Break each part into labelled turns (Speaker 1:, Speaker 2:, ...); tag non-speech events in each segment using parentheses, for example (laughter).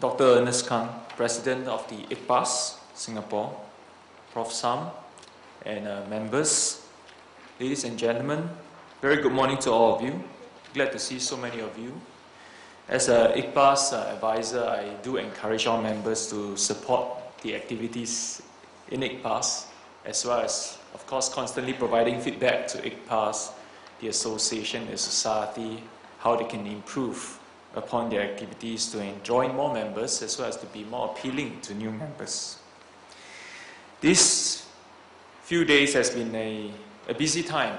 Speaker 1: Dr. Ernest Kan, President of the ICPAS Singapore, Prof. Sam, and uh, members, ladies and gentlemen, very good morning to all of you. Glad to see so many of you. As an ICPAS uh, advisor, I do encourage all members to support the activities in ICPAS, as well as, of course, constantly providing feedback to ICPAS, the association, the society, how they can improve upon their activities to join more members as well as to be more appealing to new members. This few days has been a, a busy time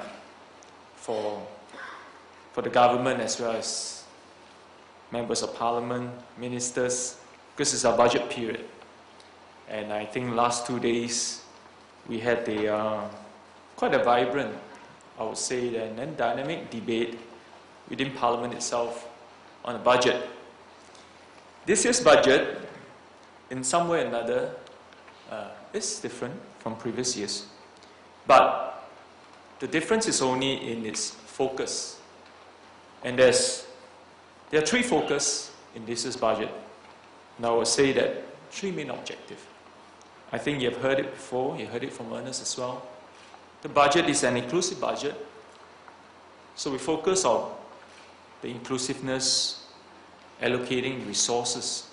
Speaker 1: for, for the government as well as members of parliament, ministers, because it's our budget period. And I think last two days we had a, uh, quite a vibrant, I would say, and dynamic debate within parliament itself on the budget. This year's budget, in some way or another, uh, is different from previous years. But the difference is only in its focus. And there's, there are three focus in this year's budget. And I will say that three main objectives. I think you've heard it before, you heard it from Ernest as well. The budget is an inclusive budget. So we focus on the inclusiveness, allocating resources,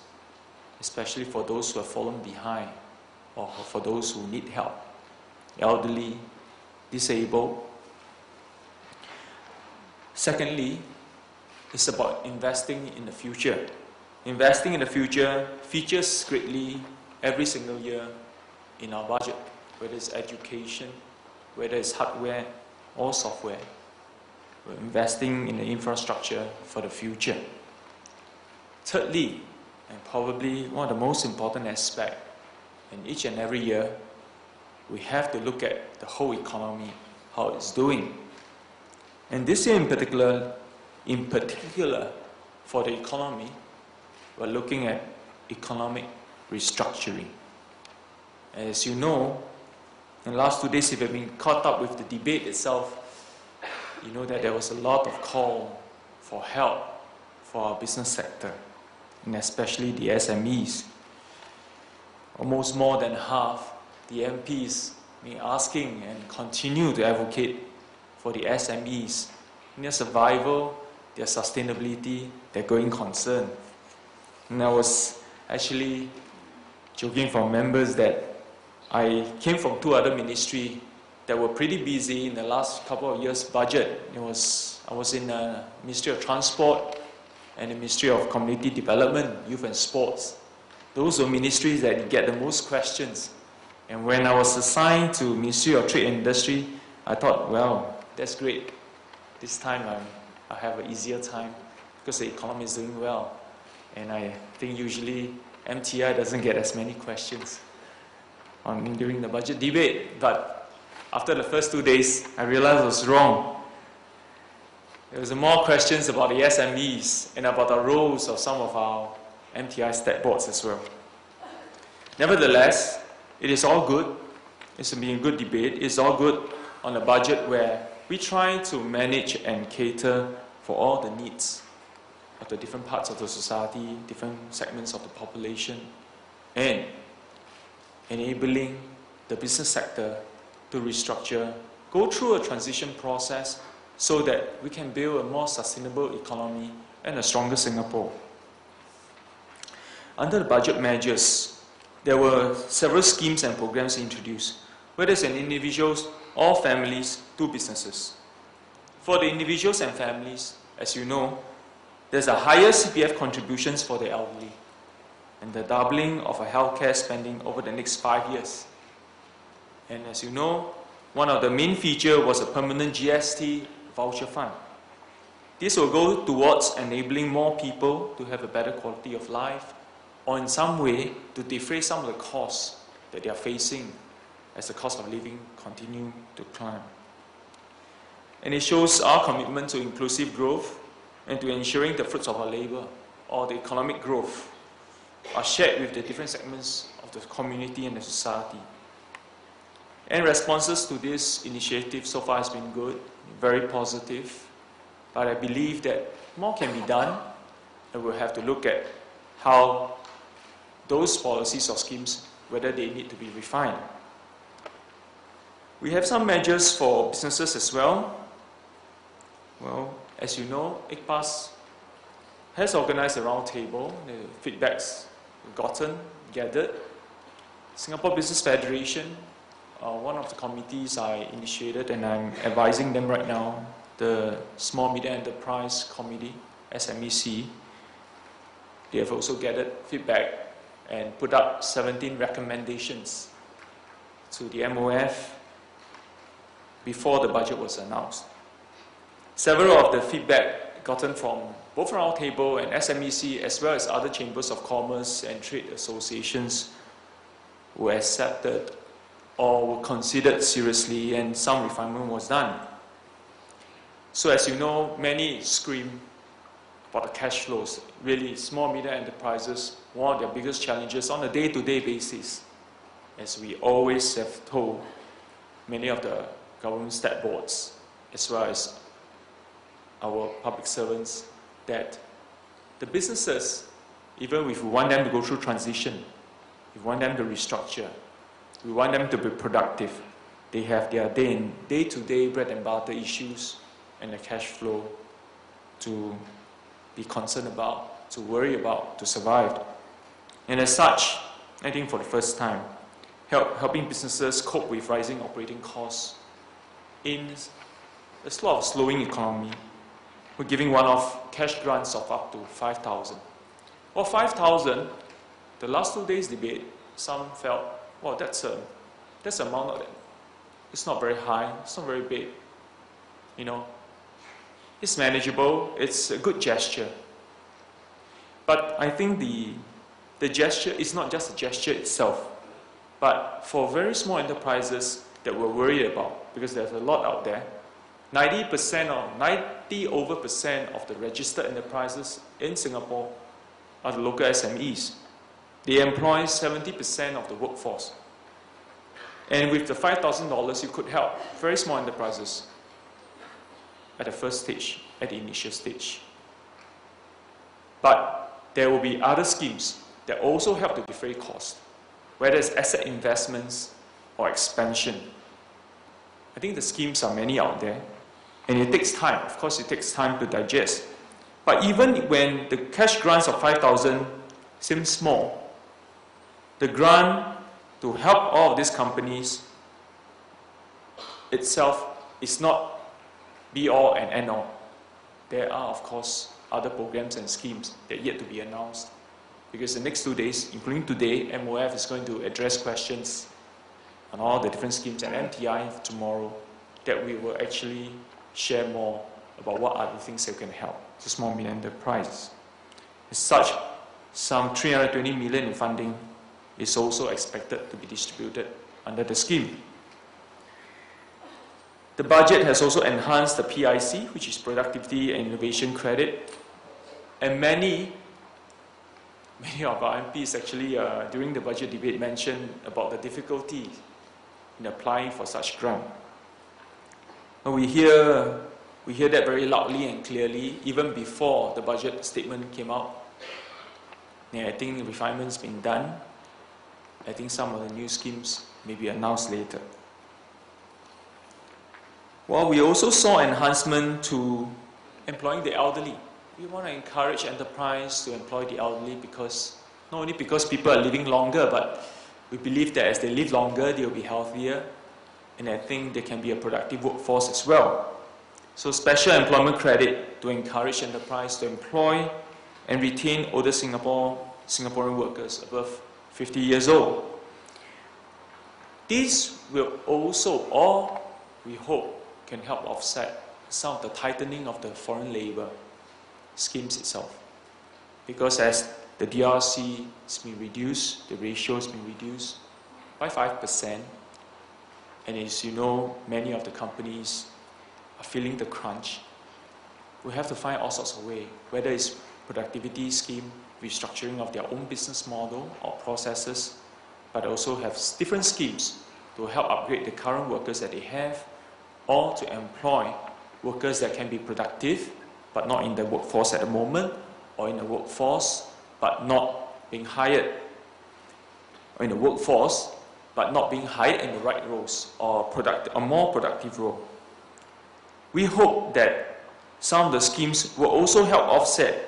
Speaker 1: especially for those who have fallen behind or for those who need help, elderly, disabled. Secondly, it's about investing in the future. Investing in the future features greatly every single year in our budget, whether it's education, whether it's hardware or software. We're investing in the infrastructure for the future. Thirdly, and probably one of the most important aspects, in each and every year, we have to look at the whole economy, how it's doing. And this year in particular, in particular for the economy, we're looking at economic restructuring. As you know, in the last two days, if you've been caught up with the debate itself, you know that there was a lot of call for help for our business sector, and especially the SMEs. Almost more than half the MPs been asking and continue to advocate for the SMEs, in their survival, their sustainability, their going concern. And I was actually joking from members that I came from two other ministries that were pretty busy in the last couple of years' budget. It was, I was in the Ministry of Transport and the Ministry of Community Development, Youth and Sports. Those were ministries that get the most questions. And when I was assigned to Ministry of Trade and Industry, I thought, well, that's great. This time I'm, I have an easier time because the economy is doing well. And I think usually MTI doesn't get as many questions on, during the budget debate. But after the first two days, I realized I was wrong. There was more questions about the SMEs and about the roles of some of our MTI stat boards as well. Nevertheless, it is all good. It's been a good debate. It's all good on a budget where we try to manage and cater for all the needs of the different parts of the society, different segments of the population, and enabling the business sector to restructure, go through a transition process so that we can build a more sustainable economy and a stronger Singapore. Under the budget measures, there were several schemes and programs introduced, whether it's an individuals or families to businesses. For the individuals and families, as you know, there's a higher CPF contributions for the elderly and the doubling of a healthcare spending over the next five years. And as you know, one of the main feature was a permanent GST voucher fund. This will go towards enabling more people to have a better quality of life or in some way to defray some of the costs that they are facing as the cost of living continue to climb. And it shows our commitment to inclusive growth and to ensuring the fruits of our labor or the economic growth are shared with the different segments of the community and the society. And responses to this initiative so far has been good, very positive. But I believe that more can be done, and we'll have to look at how those policies or schemes, whether they need to be refined. We have some measures for businesses as well. Well, as you know, ICPAS has organized a roundtable. The feedbacks gotten, gathered. Singapore Business Federation, uh, one of the committees I initiated and I'm advising them right now, the Small Medium Enterprise Committee, SMEC, they have also gathered feedback and put up 17 recommendations to the MOF before the budget was announced. Several of the feedback gotten from both Roundtable and SMEC, as well as other chambers of commerce and trade associations, were accepted or were considered seriously, and some refinement was done. So, as you know, many scream for the cash flows. Really, small medium enterprises, one of their biggest challenges on a day to day basis, as we always have told many of the government stat boards, as well as our public servants, that the businesses, even if we want them to go through transition, if we want them to restructure, we want them to be productive, they have their day day to day bread and butter issues and the cash flow to be concerned about, to worry about, to survive. And as such, I think for the first time, help, helping businesses cope with rising operating costs in a slow, slowing economy, we're giving one-off cash grants of up to 5,000. Well, 5,000, the last two days debate, some felt, well, that's a, that's a amount it's not very high, it's not very big. You know, it's manageable, it's a good gesture. But I think the, the gesture is not just a gesture itself, but for very small enterprises that we're worried about, because there's a lot out there, 90% or 90 over percent of the registered enterprises in Singapore are the local SMEs. They employ 70% of the workforce. And with the $5,000, you could help very small enterprises at the first stage, at the initial stage. But there will be other schemes that also help to defray cost, whether it's asset investments or expansion. I think the schemes are many out there, and it takes time. Of course, it takes time to digest. But even when the cash grants of 5,000 seem small, the grant to help all of these companies itself is not be all and end all. There are, of course, other programs and schemes that yet to be announced. Because the next two days, including today, MOF is going to address questions on all the different schemes and MTI tomorrow that we will actually share more about what are the things that can help the small and medium enterprises. As such, some 320 million in funding is also expected to be distributed under the scheme. The budget has also enhanced the PIC, which is Productivity and Innovation Credit, and many, (laughs) many of our MPs actually uh, during the budget debate mentioned about the difficulty in applying for such grant. And we hear, we hear that very loudly and clearly, even before the budget statement came out. And I think refinements been done. I think some of the new schemes may be announced later. Well, we also saw enhancement to employing the elderly. We want to encourage enterprise to employ the elderly because not only because people are living longer, but we believe that as they live longer, they will be healthier, and I think they can be a productive workforce as well. So special employment credit to encourage enterprise to employ and retain older Singapore Singaporean workers above 50 years old. This will also, or we hope, can help offset some of the tightening of the foreign labor schemes itself. Because as the DRC has been reduced, the ratio has been reduced by 5%, and as you know, many of the companies are feeling the crunch. We have to find all sorts of ways, whether it's productivity scheme, restructuring of their own business model or processes, but also have different schemes to help upgrade the current workers that they have or to employ workers that can be productive but not in the workforce at the moment, or in the workforce but not being hired or in the workforce, but not being hired in the right roles or product, a more productive role. We hope that some of the schemes will also help offset,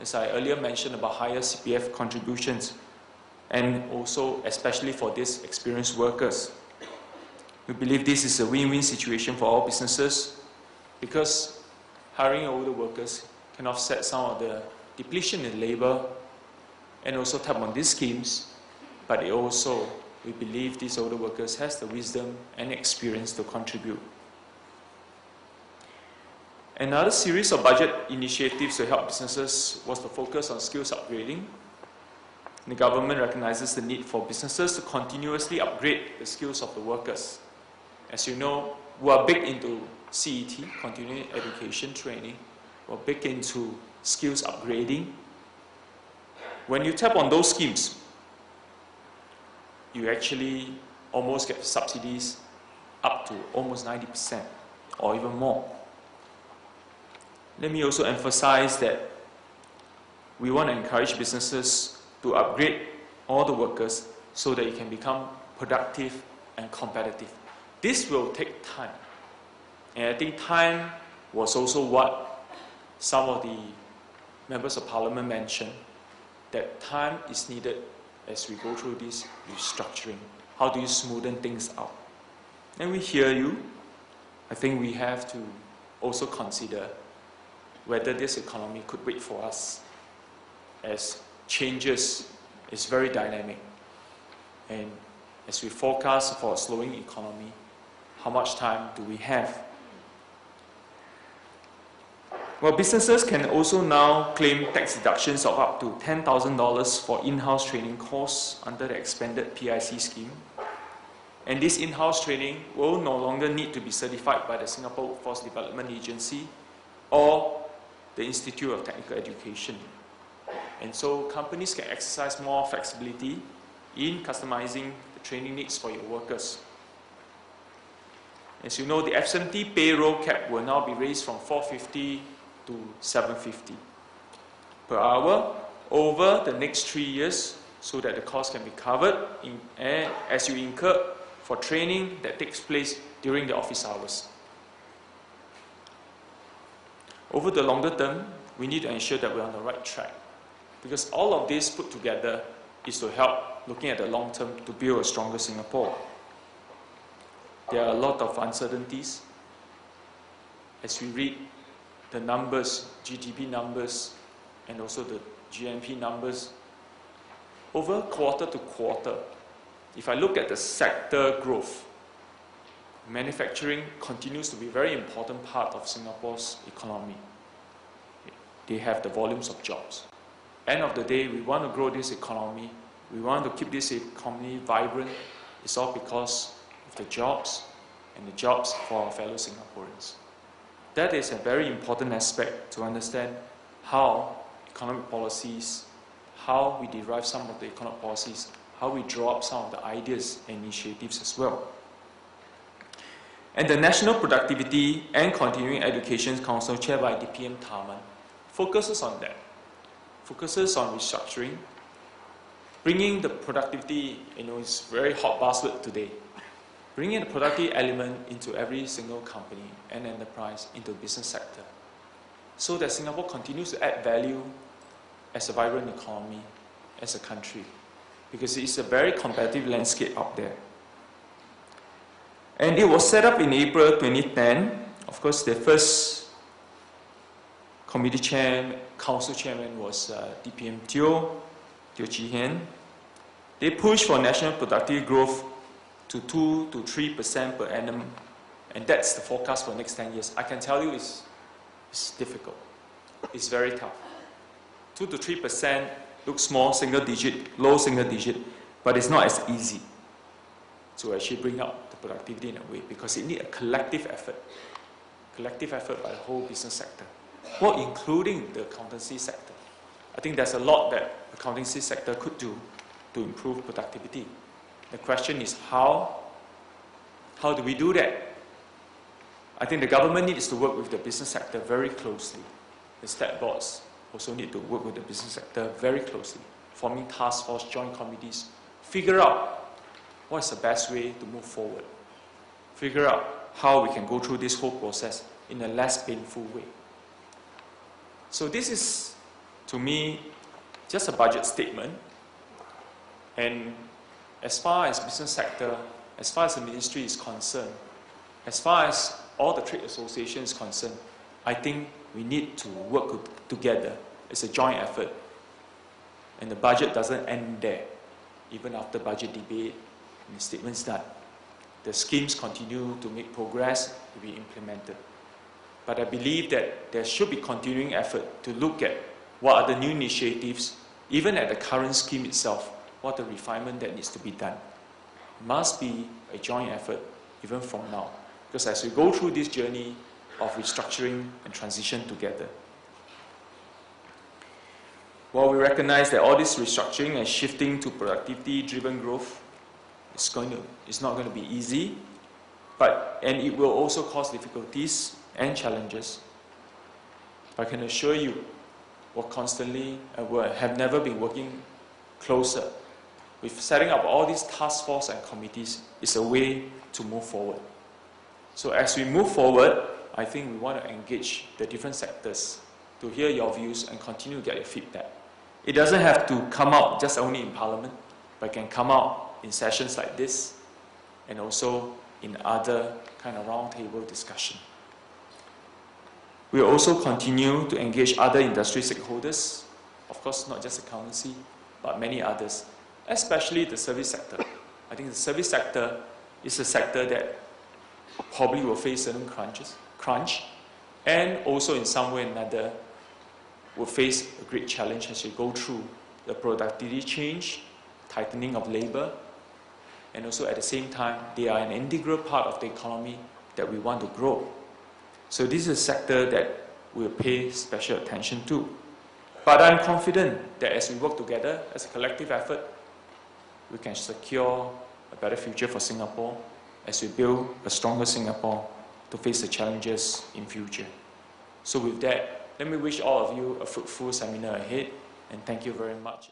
Speaker 1: as I earlier mentioned, about higher CPF contributions, and also especially for these experienced workers. We believe this is a win-win situation for all businesses because hiring older workers can offset some of the depletion in labor and also tap on these schemes, but it also, we believe these older workers has the wisdom and experience to contribute. Another series of budget initiatives to help businesses was to focus on skills upgrading. The government recognizes the need for businesses to continuously upgrade the skills of the workers. As you know, we are big into CET, continuing education training. We're big into skills upgrading. When you tap on those schemes, you actually almost get subsidies up to almost 90% or even more. Let me also emphasize that we want to encourage businesses to upgrade all the workers so that you can become productive and competitive. This will take time. And I think time was also what some of the members of parliament mentioned that time is needed as we go through this restructuring. How do you smoothen things out? And we hear you. I think we have to also consider whether this economy could wait for us as changes is very dynamic. And as we forecast for a slowing economy, how much time do we have? Well, businesses can also now claim tax deductions of up to $10,000 for in-house training costs under the expanded PIC scheme. And this in-house training will no longer need to be certified by the Singapore Workforce Development Agency or the Institute of Technical Education. And so companies can exercise more flexibility in customizing the training needs for your workers. As you know, the absentee payroll cap will now be raised from 450 to 750 per hour over the next three years so that the cost can be covered in, as you incur for training that takes place during the office hours. Over the longer term, we need to ensure that we're on the right track because all of this put together is to help looking at the long term to build a stronger Singapore. There are a lot of uncertainties as we read the numbers, GDP numbers, and also the GNP numbers over quarter to quarter. If I look at the sector growth, manufacturing continues to be a very important part of Singapore's economy. They have the volumes of jobs. End of the day, we want to grow this economy. We want to keep this economy vibrant. It's all because of the jobs and the jobs for our fellow Singaporeans. That is a very important aspect to understand how economic policies, how we derive some of the economic policies, how we draw up some of the ideas and initiatives as well. And the National Productivity and Continuing Education Council, chaired by DPM Tharman, focuses on that, focuses on restructuring, bringing the productivity, you know, it's very hot buzzword today, bringing the productivity element into every single company and enterprise into the business sector so that Singapore continues to add value as a vibrant economy, as a country, because it's a very competitive landscape out there. And it was set up in April 2010. Of course, the first committee chair, council chairman was uh, DPM Teo, Teo Chee Hean. They pushed for national productive growth to 2 to 3% per annum, and that's the forecast for the next 10 years. I can tell you it's, it's difficult. It's very tough. 2 to 3% looks small, single digit, low single digit, but it's not as easy to actually bring up productivity in a way because it needs a collective effort. Collective effort by the whole business sector, well, including the accountancy sector. I think there's a lot that the accountancy sector could do to improve productivity. The question is how? How do we do that? I think the government needs to work with the business sector very closely. The stat boards also need to work with the business sector very closely, forming task force, joint committees figure out what's the best way to move forward. Figure out how we can go through this whole process in a less painful way. So this is, to me, just a budget statement. And as far as business sector, as far as the ministry is concerned, as far as all the trade associations concerned, I think we need to work together. It's a joint effort. And the budget doesn't end there. Even after budget debate and the statements done, the schemes continue to make progress to be implemented. But I believe that there should be continuing effort to look at what are the new initiatives, even at the current scheme itself, what the refinement that needs to be done. It must be a joint effort even from now. Because as we go through this journey of restructuring and transition together, while we recognize that all this restructuring and shifting to productivity-driven growth is, going to, is not going to be easy, but, and it will also cause difficulties and challenges. But I can assure you, we're constantly and we have never been working closer with setting up all these task force and committees is a way to move forward. So as we move forward, I think we want to engage the different sectors to hear your views and continue to get your feedback. It doesn't have to come out just only in Parliament, but can come out in sessions like this and also in other kind of roundtable discussion. We will also continue to engage other industry stakeholders, of course not just accountancy, but many others, especially the service sector. I think the service sector is a sector that probably will face certain crunches, crunch, and also in some way or another will face a great challenge as we go through the productivity change, tightening of labor, and also at the same time, they are an integral part of the economy that we want to grow. So this is a sector that we'll pay special attention to. But I'm confident that as we work together as a collective effort, we can secure a better future for Singapore as we build a stronger Singapore to face the challenges in future. So with that, let me wish all of you a fruitful seminar ahead and thank you very much.